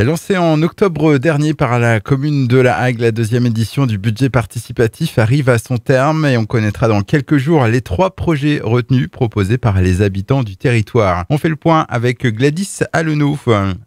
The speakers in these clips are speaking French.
Lancée en octobre dernier par la commune de La Hague, la deuxième édition du budget participatif arrive à son terme et on connaîtra dans quelques jours les trois projets retenus proposés par les habitants du territoire. On fait le point avec Gladys Allenau,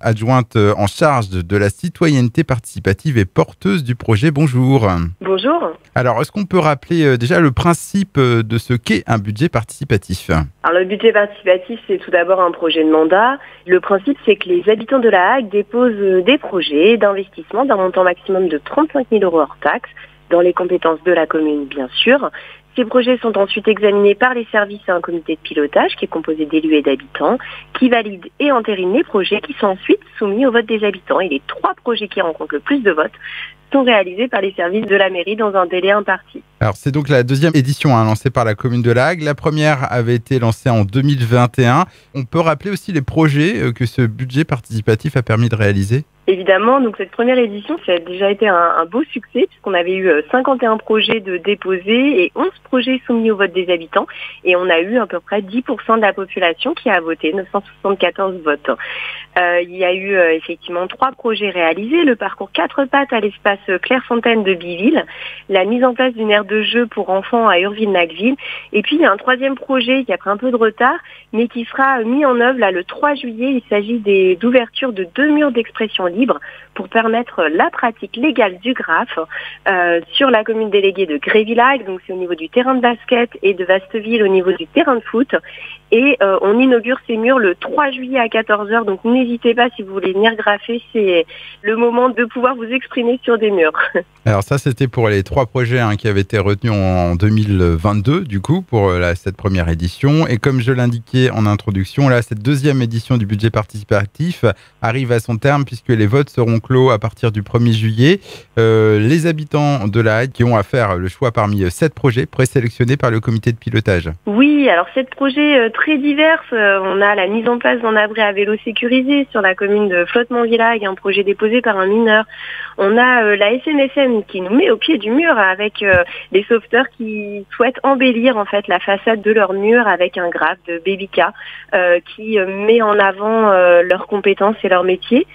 adjointe en charge de la citoyenneté participative et porteuse du projet. Bonjour. Bonjour. Alors, est-ce qu'on peut rappeler euh, déjà le principe euh, de ce qu'est un budget participatif? Alors, le budget participatif, c'est tout d'abord un projet de mandat. Le principe, c'est que les habitants de La Hague déposent des projets d'investissement d'un montant maximum de 35 000 euros hors taxes, dans les compétences de la commune bien sûr. Ces projets sont ensuite examinés par les services à un comité de pilotage qui est composé d'élus et d'habitants, qui valide et entérine les projets qui sont ensuite soumis au vote des habitants. Et les trois projets qui rencontrent le plus de votes sont réalisés par les services de la mairie dans un délai imparti. Alors c'est donc la deuxième édition hein, lancée par la commune de Lague. La première avait été lancée en 2021. On peut rappeler aussi les projets euh, que ce budget participatif a permis de réaliser? Évidemment, donc cette première édition, ça a déjà été un, beau succès puisqu'on avait eu 51 euh, projets de déposés et 11 projets soumis au vote des habitants et on a eu à peu près 10% de la population qui a voté, 974 votes. Euh, il y a eu effectivement trois projets réalisés, le parcours 4 pattes à l'espace Clairefontaine de Biville, la mise en place d'une aire de jeu pour enfants à Urville-Nacville et puis il y a un troisième projet qui a pris un peu de retard mais qui sera mis en œuvre là, le 3 juillet. Il s'agit d'ouverture de deux murs d'expression libre pour permettre la pratique légale du graphe euh, sur la commune déléguée de Grévillac, donc c'est au niveau du terrain de basket, et de Vasteville au niveau du terrain de foot. Et euh, on inaugure ces murs le 3 juillet à 14h, donc n'hésitez pas si vous voulez venir graffer, c'est le moment de pouvoir vous exprimer sur des murs. Alors ça, c'était pour les trois projets hein, qui avaient été retenus en 2022, du coup, pour euh, cette première édition. Et comme je l'indiquais en introduction, là, cette deuxième édition du budget participatif arrive à son terme puisque les votes seront clos à partir du 1er juillet. Euh, les habitants de la Hague qui ont à faire le choix parmi sept projets présélectionnés par le comité de pilotage. Oui, alors sept projets très diverses. Euh, on a la mise en place d'un abri à vélo sécurisé sur la commune de Flottement-Villag, un projet déposé par un mineur. On a euh, la SNSM qui nous met au pied du mur avec euh, des sauveteurs qui souhaitent embellir en fait la façade de leur mur avec un graphe de Babyca qui met en avant leurs compétences et leur métier.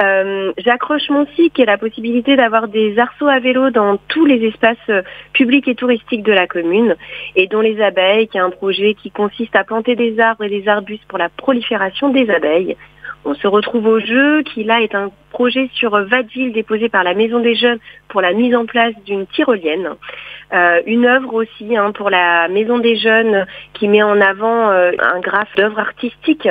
Euh, J'accroche mon cycle qui est la possibilité d'avoir des arceaux à vélo dans tous les espaces euh, publics et touristiques de la commune et dont les abeilles, qui est un projet qui consiste à planter des arbres et des arbustes pour la prolifération des abeilles. On se retrouve au jeu qui là est un projet sur Vadeville déposé par la Maison des Jeunes pour la mise en place d'une tyrolienne. Euh, une œuvre aussi hein, pour la Maison des Jeunes qui met en avant un graphe d'œuvre artistique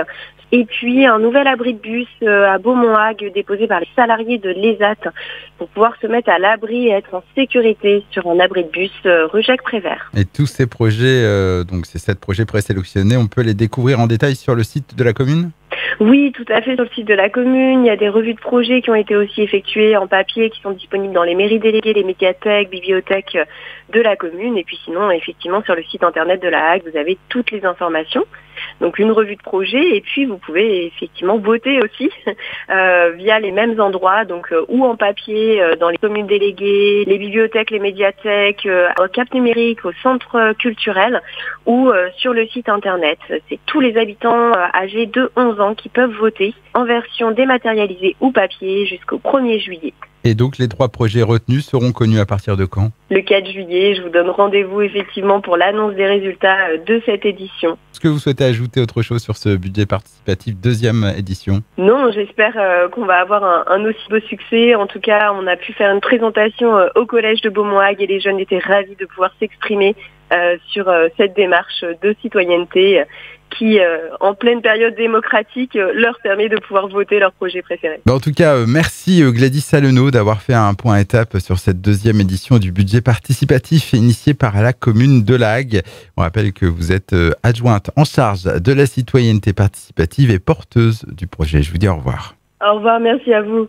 et puis un nouvel abri de bus euh, à Beaumont-Hague déposé par les salariés de l'ESAT pour pouvoir se mettre à l'abri et être en sécurité sur un abri de bus euh, rue Jacques Prévert. Et tous ces projets, euh, donc ces sept projets présélectionnés, on peut les découvrir en détail sur le site de la commune? Oui, tout à fait sur le site de la commune. Il y a des revues de projets qui ont été aussi effectuées en papier, qui sont disponibles dans les mairies déléguées, les médiathèques, bibliothèques de la commune. Et puis sinon, effectivement, sur le site internet de la Hague, vous avez toutes les informations. Donc une revue de projet et puis vous pouvez effectivement voter aussi euh, via les mêmes endroits, donc euh, ou en papier euh, dans les communes déléguées, les bibliothèques, les médiathèques, au Cap numérique, au centre culturel ou sur le site internet. C'est tous les habitants âgés de 11 ans qui peuvent voter en version dématérialisée ou papier jusqu'au 1er juillet. Et donc les trois projets retenus seront connus à partir de quand? Le 4 juillet, je vous donne rendez-vous effectivement pour l'annonce des résultats euh, de cette édition. Est-ce que vous souhaitez ajouter autre chose sur ce budget participatif deuxième édition? Non, j'espère euh, qu'on va avoir un, aussi beau succès. En tout cas, on a pu faire une présentation euh, au collège de Beaumont-Hague et les jeunes étaient ravis de pouvoir s'exprimer sur cette démarche de citoyenneté qui, euh, en pleine période démocratique, euh, leur permet de pouvoir voter leur projet préféré. Bah, en tout cas, euh, merci Gladys Saleno d'avoir fait un point étape sur cette deuxième édition du budget participatif initié par la commune de Lague. On rappelle que vous êtes adjointe en charge de la citoyenneté participative et porteuse du projet. Je vous dis au revoir. Au revoir, merci à vous.